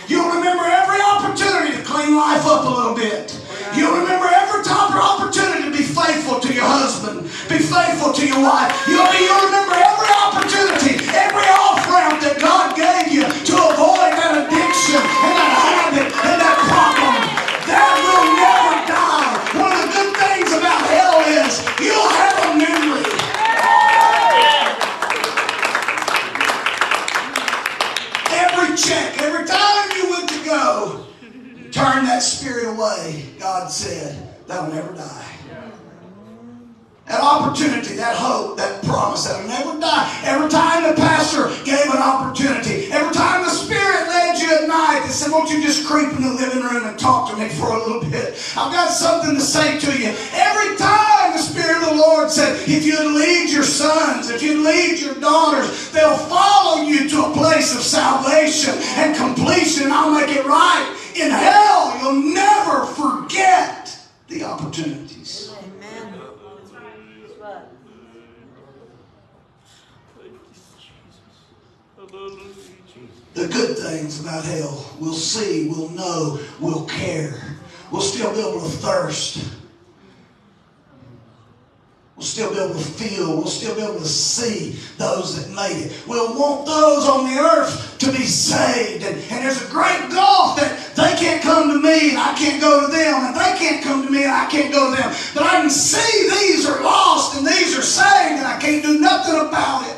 You'll remember every opportunity to clean life up a little bit. You'll remember every time opportunity to be faithful to your husband, be faithful to your wife. You'll, be, you'll remember every opportunity, every off ramp that God gave you to avoid that addiction and that habit and that problem. That will never die. One of the good things about hell is you'll have a memory. Every check, every time you went to go, turn that spirit away, God said, Thou'll never die. That opportunity, that hope, that promise that'll never die. Every time the pastor gave an opportunity, every time the Spirit led you at night and said, Won't you just creep in the living room and talk to me for a little bit? I've got something to say to you. Every time the Spirit of the Lord said, If you'd lead your sons, if you'd lead your daughters, they'll follow you to a place of salvation and completion. I'll make it right. In hell, you'll never forget the opportunities. The good things about hell. We'll see, we'll know, we'll care. We'll still be able to thirst. We'll still be able to feel. We'll still be able to see those that made it. We'll want those on the earth to be saved. And, and there's a great gulf that they can't come to me and I can't go to them. And they can't come to me and I can't go to them. But I can see these are lost and these are saved and I can't do nothing about it.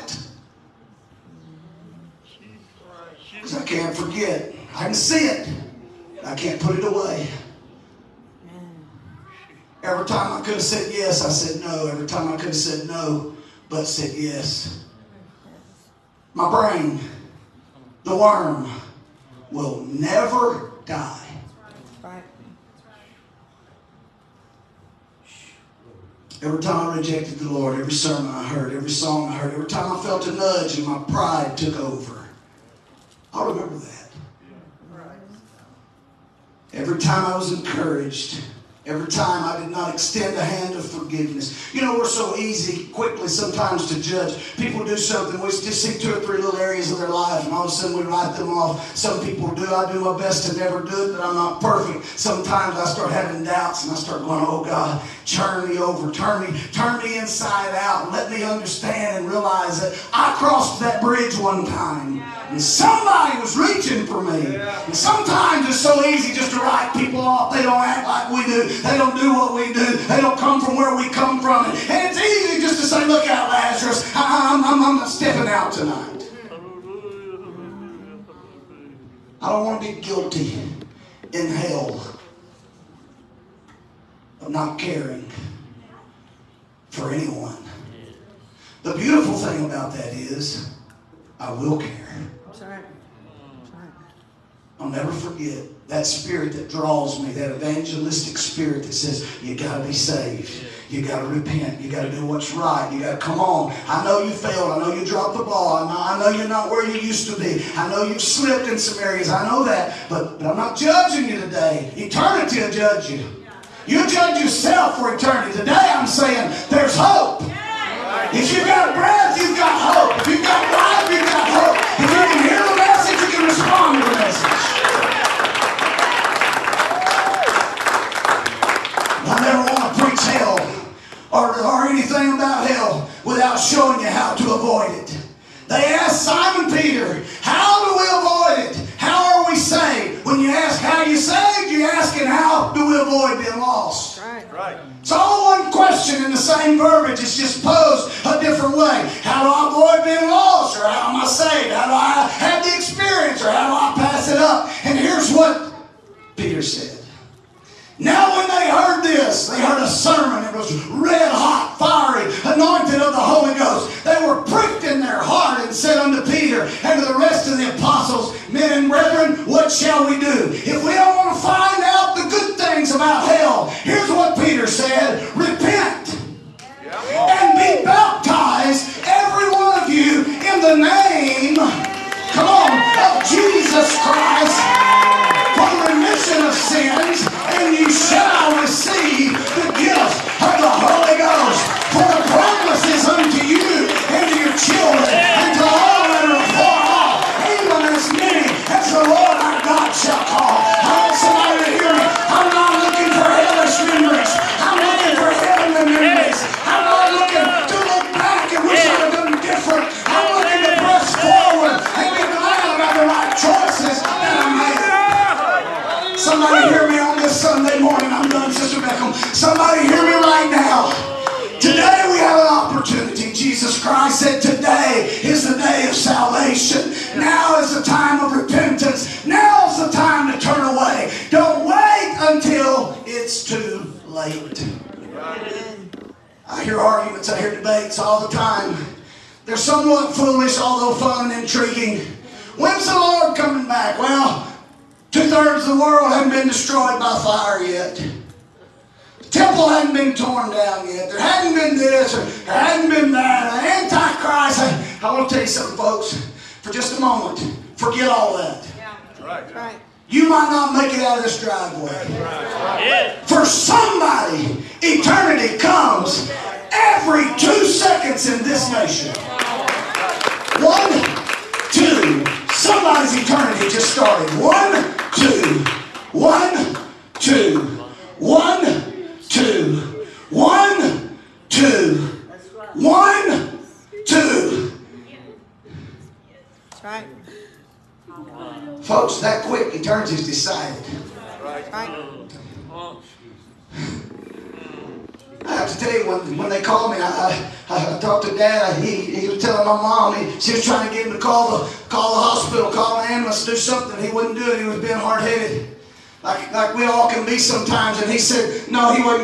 Because I can't forget. I can see it. I can't put it away. Every time I could have said yes, I said no. Every time I could have said no, but said yes. My brain, the worm, will never die. Every time I rejected the Lord, every sermon I heard, every song I heard, every time I felt a nudge and my pride took over, I remember that. Every time I was encouraged, every time I did not extend a hand of forgiveness. You know, we're so easy, quickly sometimes to judge. People do something, we just see two or three little areas of their life, and all of a sudden we write them off. Some people do. I do my best to never do it, but I'm not perfect. Sometimes I start having doubts and I start going, oh God, turn me over, turn me, turn me inside out, let me understand and realize that I crossed that bridge one time. And somebody was reaching for me. And sometimes it's so easy just to write people off. They don't act like we do. They don't do what we do. They don't come from where we come from. And it's easy just to say, look out, Lazarus. I- I'm, I'm, I'm stepping out tonight. I don't want to be guilty in hell of not caring for anyone. The beautiful thing about that is I will care. That's right. That's right. I'll never forget that spirit that draws me, that evangelistic spirit that says, you gotta be saved. You gotta repent. You gotta do what's right. You gotta come on. I know you failed. I know you dropped the ball. I know, I know you're not where you used to be. I know you've slipped in some areas. I know that. But, but I'm not judging you today. Eternity will judge you. You judge yourself for eternity. Today I'm saying there's hope. If you've got breath, you've got hope. If you've got life, you've got hope. If you can hear the message, you can respond to the message. I never want to preach hell or, or anything about hell without showing you how to avoid it. They asked Simon Peter, How do we avoid it? How are we saved? When you ask how you saved, you're asking how do we avoid being lost? That's right. It's all one question in the same verbiage. It's just posed a different way. How do I avoid being lost? Or how am I saved? How do I have the experience? Or how do I pass it up? And here's what Peter said. Now, when they heard this, they heard a sermon. It was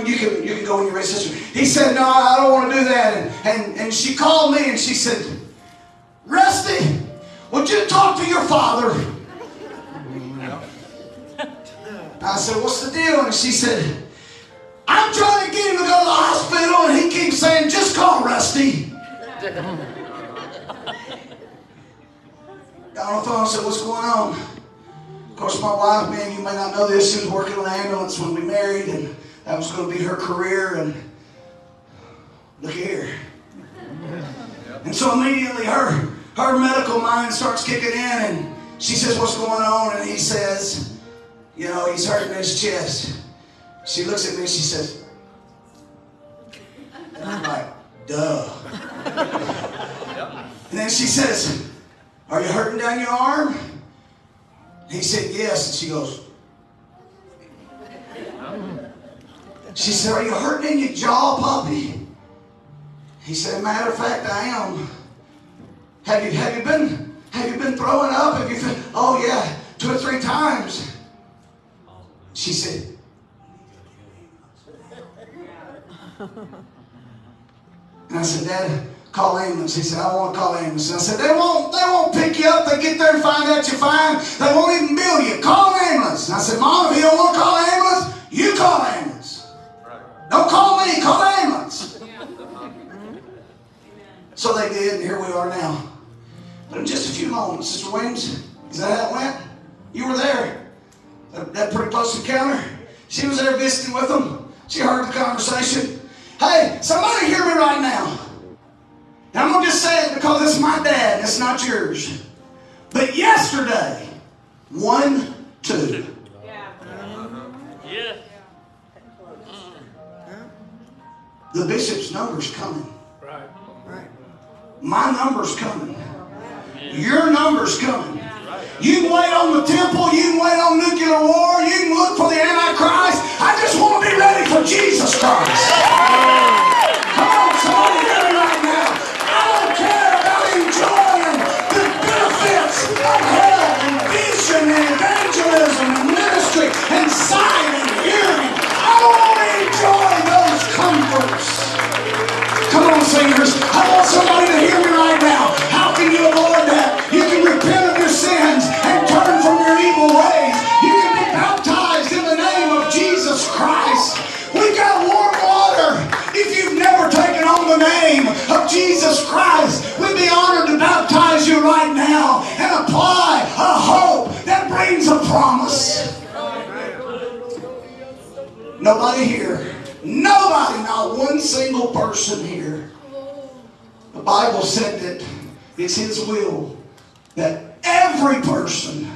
You can, you can go when you're ready, sister. He said, no, I don't want to do that. And, and, and she called me and she said, Rusty, would you talk to your father? I said, what's the deal? And she said, I'm trying to get him to go to the hospital and he keeps saying, just call Rusty. Got on the phone and said, what's going on? Of course, my wife, man, you may not know this, she was working on an ambulance when we married, and that was going to be her career, and look here. And so immediately her, her medical mind starts kicking in, and she says, what's going on? And he says, you know, he's hurting his chest. She looks at me and she says, and I'm like, duh. And then she says, Are you hurting down your arm? He said, Yes. And she goes, She said, Are you hurting in your jaw, puppy? He said, Matter of fact, I am. Have you have you been have you been throwing up? Have you oh yeah, two or three times. She said, And I said, Dad, call ambulance. He said, I don't want to call ambulance. And I said, they won't, they won't pick you up. They get there and find out you're fine. They won't even bill you. Call ambulance. And I said, Mom, if you don't want to call ambulance, you call ambulance. Don't call me, call ambulance. So they did, and here we are now. But in just a few moments, Sister Williams, is that how it went? You were there. That, that pretty close encounter. She was there visiting with them. She heard the conversation. Hey, somebody hear me right now. And I'm going to just say it because it's my dad, it's not yours. But yesterday, one, two. The bishop's number's coming. Right. Right. My number's coming. Your number's coming. You can wait on the temple. You can wait on nuclear war. You can look for the Antichrist. I just want to be ready for Jesus Christ. A hope that brings a promise. Nobody here. Nobody, not one single person here. The Bible said that it's His will that every person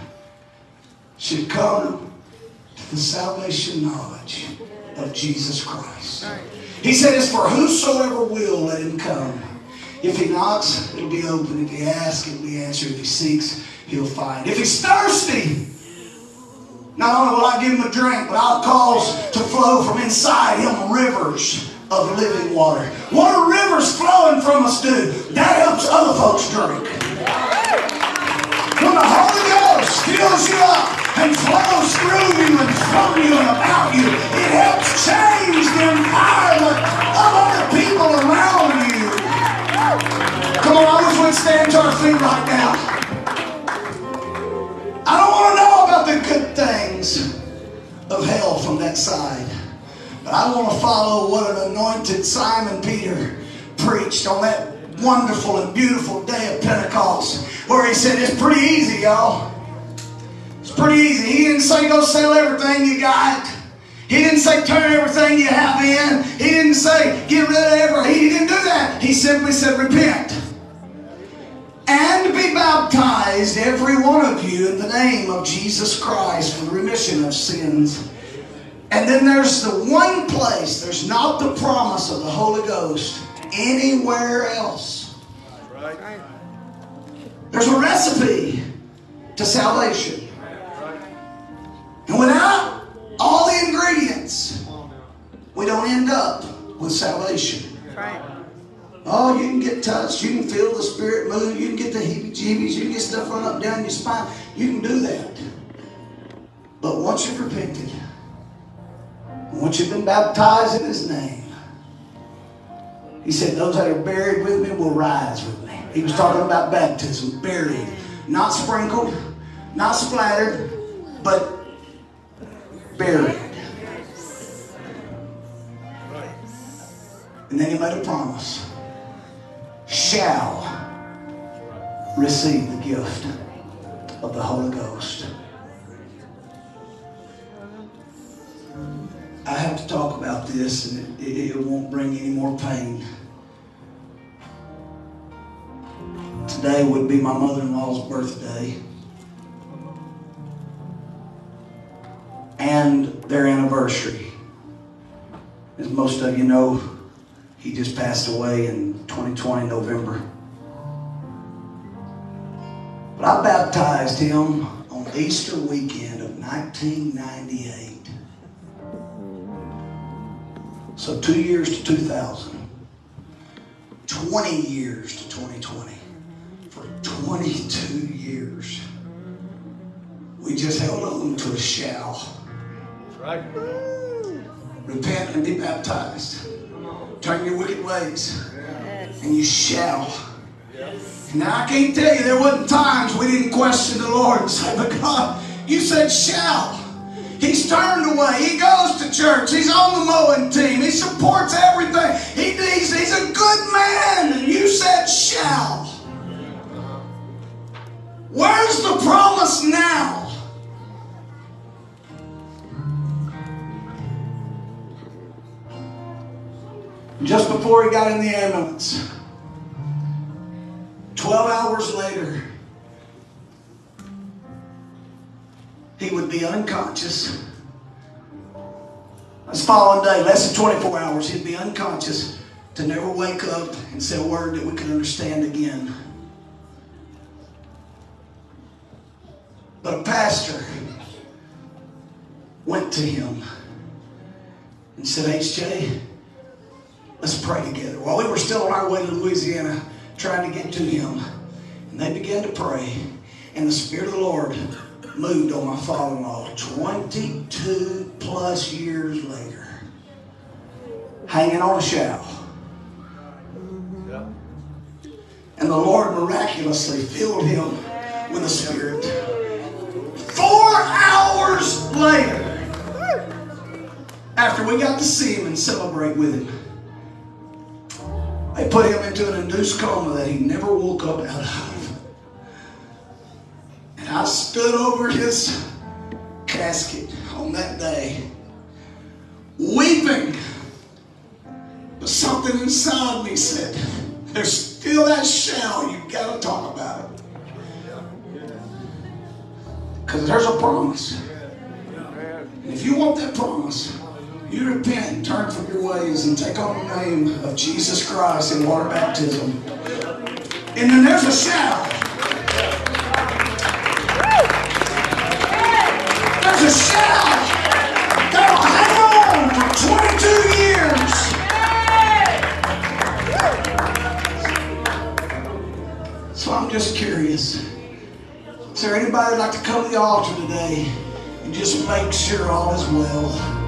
should come to the salvation knowledge of Jesus Christ. He said it's for whosoever will let him come. If he knocks, it'll be open. If he asks, it'll be answered. If he seeks, he'll find. If he's thirsty, not only will I give him a drink, but I'll cause to flow from inside him rivers of living water. What are rivers flowing from us do? That helps other folks drink. When the Holy Ghost fills you up and flows through you and from you and about you, it helps change the environment of other people around you. Come on, I wish we'd stand to our feet right now. I don't want to know about the good things of hell from that side. But I want to follow what an anointed Simon Peter preached on that wonderful and beautiful day of Pentecost, where he said, It's pretty easy, y'all. It's pretty easy. He didn't say go sell everything you got. He didn't say turn everything you have in. He didn't say get rid of everything. He didn't do that. He simply said repent and be baptized, every one of you, in the name of Jesus Christ for the remission of sins. And then there's the one place, there's not the promise of the Holy Ghost anywhere else. There's a recipe to salvation. And without all the ingredients, we don't end up with salvation. Right. Oh, you can get touched. You can feel the spirit move. You can get the heebie-jeebies. You can get stuff run up down your spine. You can do that. But once you've repented, once you've been baptized in His name, He said, Those that are buried with me will rise with me. He was talking about baptism, buried, not sprinkled, not splattered, but buried. And then He made a promise shall receive the gift of the Holy Ghost. I have to talk about this, and it, it, it won't bring any more pain. Today would be my mother in law's birthday. And their anniversary. As most of you know, he just passed away in 2020, November. But I baptized him on Easter weekend of 1998. So two years to 2000. 20 years to 2020. For 22 years. We just held on to a shall. Right. Repent and be baptized. Turn your wicked ways. And you shall. Now I can't tell you there wasn't times we didn't question the Lord and say, but God, you said shall. He's turned away. He goes to church. He's on the mowing team. He supports everything. He, he's, he's a good man. And you said shall. Where's the promise now? Just before he got in the ambulance, 12 hours later, he would be unconscious. This following day, less than 24 hours, he'd be unconscious to never wake up and say a word that we could understand again. But a pastor went to him and said, HJ, let's pray together. While we were still on our way to Louisiana, trying to get to him, and they began to pray, and the Spirit of the Lord moved on my father-in-law 22 plus years later, hanging on a shelf. And the Lord miraculously filled him with the Spirit. Four hours later, after we got to see him and celebrate with him, they put him into an induced coma that he never woke up out of. And I stood over his casket on that day, weeping. But something inside me said, There's still that shell. You got to talk about it. Because there's a promise. And if you want that promise, you repent turn from your ways and take on the name of Jesus Christ in water baptism. And then there's a shout. There's a shout that'll hang on for 22 years. So I'm just curious. Is there anybody like to come to the altar today and just make sure all is well?